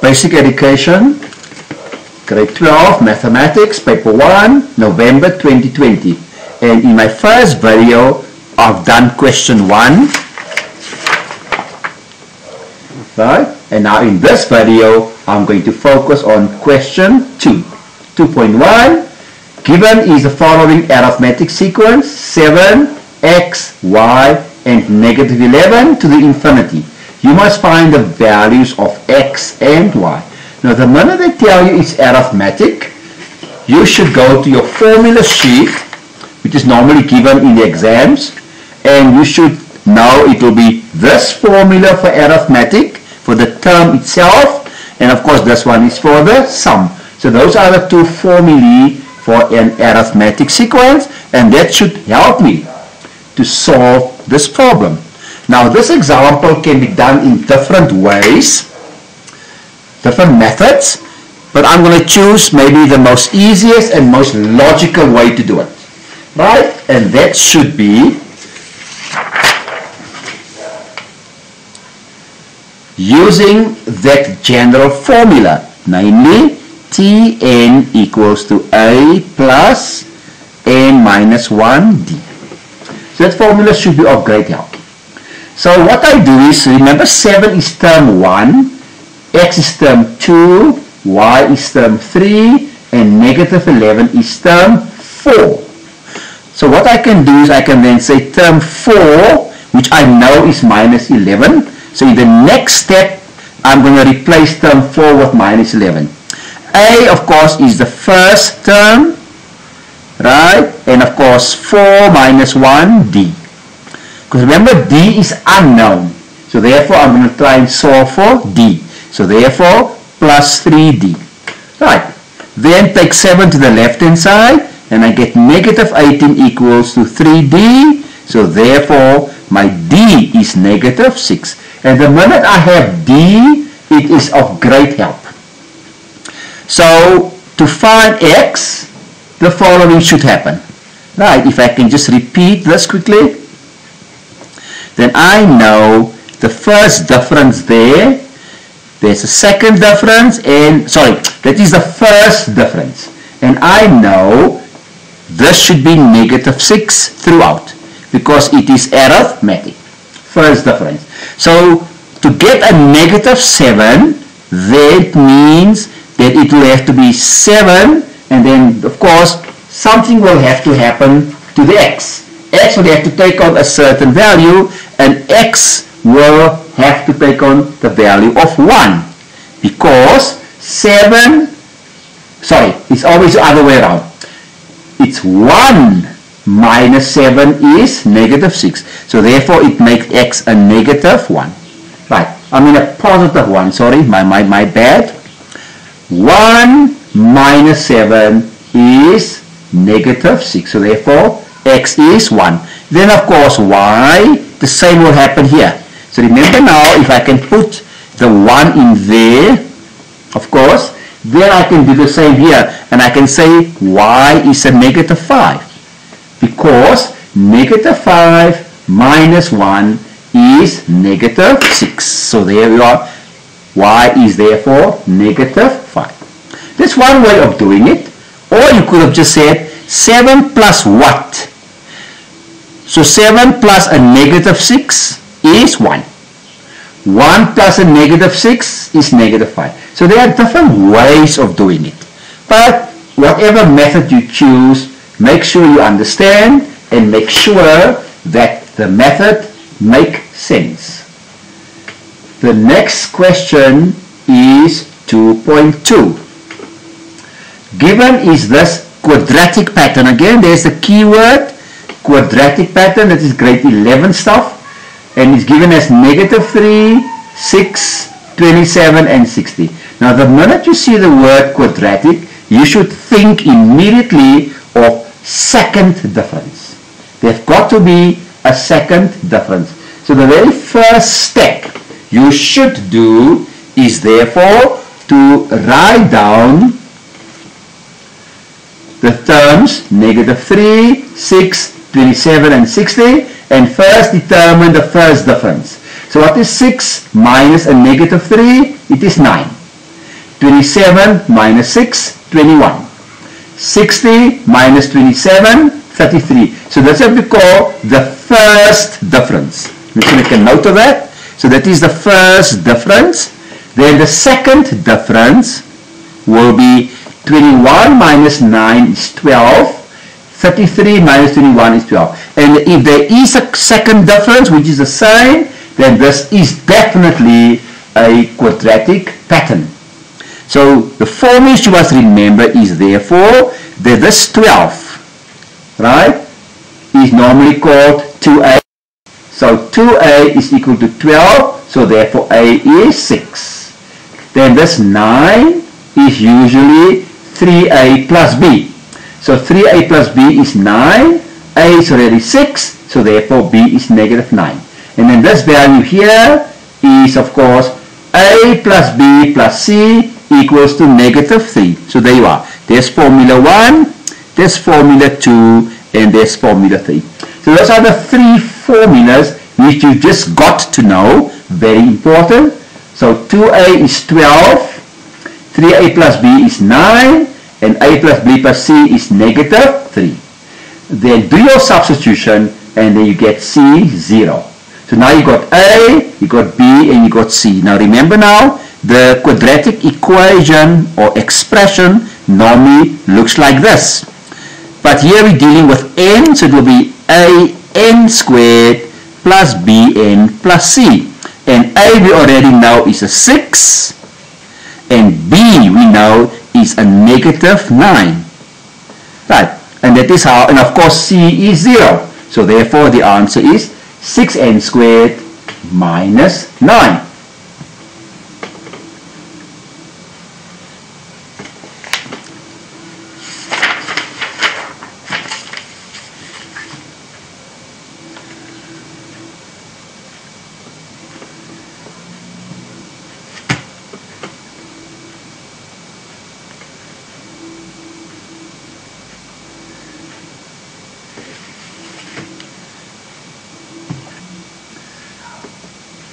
Basic Education, Grade 12, Mathematics, Paper 1, November 2020. And in my first video, I've done question 1. Right? And now in this video, I'm going to focus on question 2. 2.1, given is the following arithmetic sequence, 7, x, y, and negative 11 to the infinity. You must find the values of x and y. Now the minute they tell you it's arithmetic, you should go to your formula sheet, which is normally given in the exams, and you should know it will be this formula for arithmetic, for the term itself, and of course this one is for the sum. So those are the two formulae for an arithmetic sequence, and that should help me to solve this problem. Now this example can be done in different ways, different methods, but I'm going to choose maybe the most easiest and most logical way to do it. Right? And that should be using that general formula, namely Tn equals to A plus n minus 1d. So that formula should be of great help. So what I do is, remember 7 is term 1, x is term 2, y is term 3, and negative 11 is term 4. So what I can do is I can then say term 4, which I know is minus 11, so in the next step, I'm going to replace term 4 with minus 11. A, of course, is the first term, right? And of course, 4 minus 1, D. Because remember, D is unknown. So therefore, I'm going to try and solve for D. So therefore, plus 3D. Right. Then take 7 to the left-hand side, and I get negative 18 equals to 3D. So therefore, my D is negative 6. And the minute I have D, it is of great help. So to find X, the following should happen. Right, if I can just repeat this quickly, then I know the first difference there, there's a second difference, and sorry, that is the first difference. And I know this should be negative 6 throughout because it is arithmetic. First difference. So to get a negative 7, that means that it will have to be 7 and then of course something will have to happen to the x. x will have to take on a certain value and x will have to take on the value of 1 because 7 sorry it's always the other way around it's 1 minus 7 is negative 6. So therefore it makes x a negative 1. Right, I mean a positive 1, sorry, my, my, my bad. 1 minus 7 is negative 6. So therefore x is 1. Then of course y, the same will happen here. So remember now if I can put the 1 in there, of course, then I can do the same here and I can say y is a negative 5 because negative 5 minus 1 is negative 6. So there we are. y is therefore negative 5. That's one way of doing it. Or you could have just said 7 plus what? So 7 plus a negative 6 is 1. 1 plus a negative 6 is negative 5. So there are different ways of doing it. But whatever method you choose, Make sure you understand and make sure that the method make sense. The next question is 2.2. Given is this quadratic pattern. Again, there's the keyword quadratic pattern. That is grade 11 stuff. And it's given as negative 3, 6, 27, and 60. Now, the minute you see the word quadratic, you should think immediately of second difference. There's got to be a second difference. So the very first step you should do is therefore to write down the terms negative 3, 6, 27 and 60 and first determine the first difference. So what is 6 minus a negative 3? It is 9. 27 minus 6, 21. 60 minus 27, 33. So that's what we call the first difference. We can make a note of that. So that is the first difference. Then the second difference will be 21 minus 9 is 12. 33 minus 21 is 12. And if there is a second difference, which is the same, then this is definitely a quadratic pattern. So the formula you must remember is therefore that this 12, right, is normally called 2a. So 2a is equal to 12, so therefore a is 6. Then this 9 is usually 3a plus b. So 3a plus b is 9, a is already 6, so therefore b is negative 9. And then this value here is of course a plus b plus c equals to negative 3. So there you are. There's formula 1, there's formula 2, and there's formula 3. So those are the three formulas which you just got to know. Very important. So 2a is 12, 3a plus b is 9, and a plus b plus c is negative 3. Then do your substitution and then you get c 0. So now you got a, you got b, and you got c. Now remember now, the quadratic equation or expression normally looks like this. But here we're dealing with n, so it will be a n squared plus bn plus c. And a we already know is a 6, and b we know is a negative 9. Right, and that is how, and of course c is 0. So therefore the answer is 6n squared minus 9.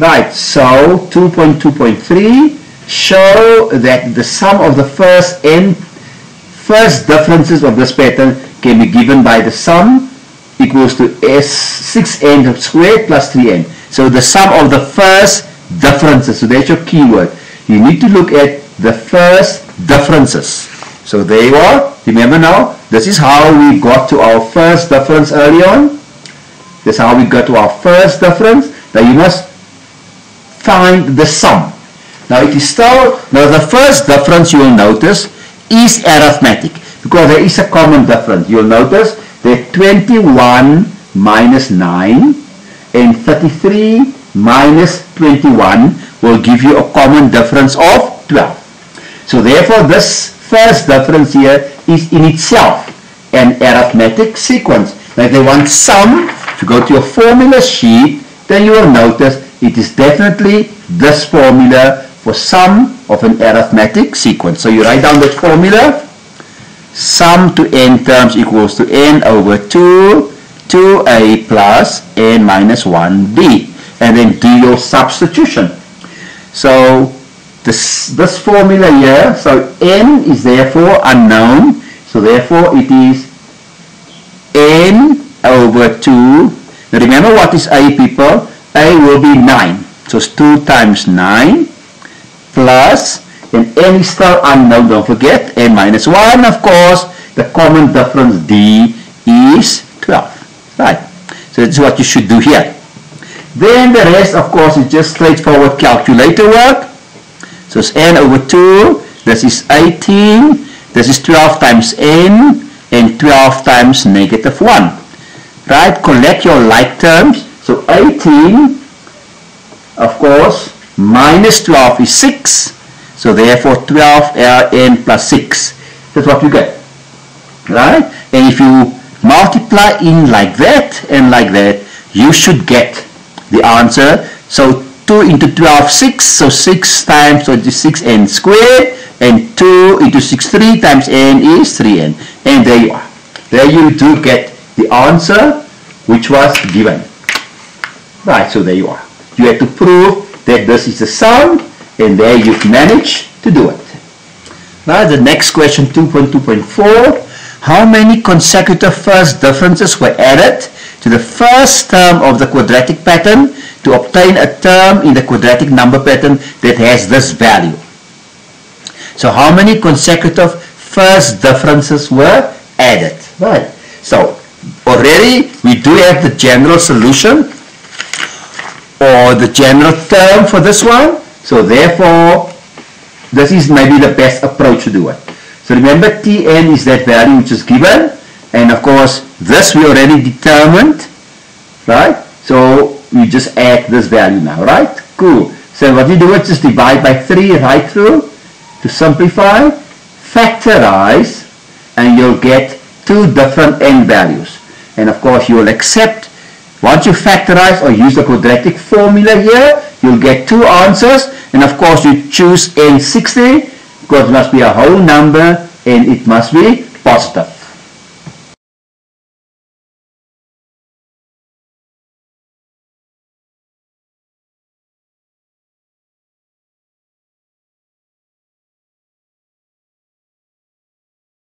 Right, so 2.2.3 show that the sum of the first n first differences of this pattern can be given by the sum equals to s 6n squared plus 3n. So the sum of the first differences, so that's your keyword. You need to look at the first differences. So there you are. Remember now, this is how we got to our first difference early on. This is how we got to our first difference. Now you must find the sum. Now it is still, now the first difference you will notice is arithmetic because there is a common difference. You'll notice that 21 minus 9 and 33 minus 21 will give you a common difference of 12. So therefore this first difference here is in itself an arithmetic sequence. If they want sum, if you go to your formula sheet, then you will notice it is definitely this formula for sum of an arithmetic sequence. So you write down that formula. Sum to n terms equals to n over 2, 2a plus n minus 1b. And then do your substitution. So this, this formula here, so n is therefore unknown. So therefore it is n over 2. Now remember what is a people? A will be 9. So it's 2 times 9 plus, and n is still unknown, don't forget, n minus 1, of course, the common difference d is 12. Right. So that's what you should do here. Then the rest, of course, is just straightforward calculator work. So it's n over 2, this is 18, this is 12 times n, and 12 times negative 1. Right, collect your like terms so 18, of course, minus 12 is 6. So therefore 12 Ln plus 6. That's what you get. Right? And if you multiply in like that and like that, you should get the answer. So 2 into 12, 6. So 6 times so it is 6n squared. And 2 into 6, 3 times n is 3n. And there you are. There you do get the answer which was given. Right, so there you are. You have to prove that this is a sum, and there you've managed to do it. Now the next question 2.2.4. How many consecutive first differences were added to the first term of the quadratic pattern to obtain a term in the quadratic number pattern that has this value? So how many consecutive first differences were added? Right. So already we do have the general solution or the general term for this one. So therefore, this is maybe the best approach to do it. So remember Tn is that value which is given and of course this we already determined, right? So we just add this value now, right? Cool. So what you do is just divide by 3 right through to simplify, factorize and you'll get two different n values. And of course you will accept once you factorize or use the quadratic formula here, you'll get two answers. And of course, you choose N60 because it must be a whole number and it must be positive.